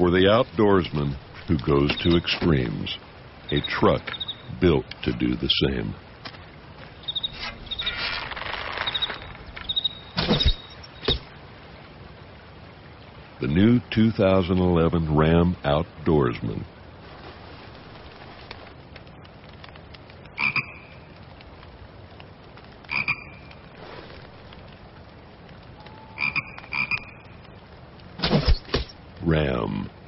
For the outdoorsman who goes to extremes, a truck built to do the same. The new 2011 Ram Outdoorsman Ram.